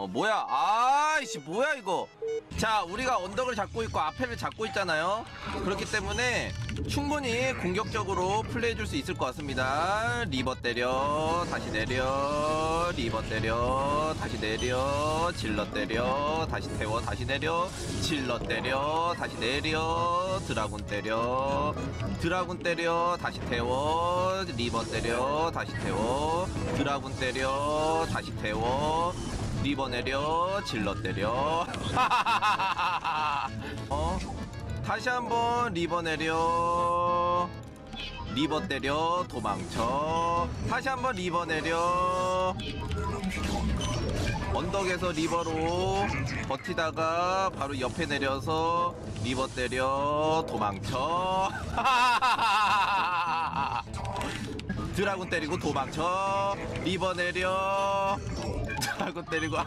어 뭐야? 아이씨 뭐야 이거? 자 우리가 언덕을 잡고 있고 앞에를 잡고 있잖아요. 그렇기 때문에 충분히 공격적으로 플레이해 줄 수 있을 것 같습니다. Reaver 때려 다시 내려 Reaver 때려 다시 내려 Zealot 때려 다시 태워 다시 내려 Zealot 때려 다시 내려 Dragoon 때려 Dragoon 때려 다시 태워 Reaver 때려 다시 태워 Dragoon 때려 다시 태워 Reaver 내려 Zealot 때려. 어? 다시 한번 Reaver 내려. Reaver 때려 도망쳐. 다시 한번 Reaver 내려. 언덕에서 Reaver로 버티다가 바로 옆에 내려서 Reaver 때려 도망쳐. 드라군 때리고 도망쳐. 리버 내려 takut dari gua.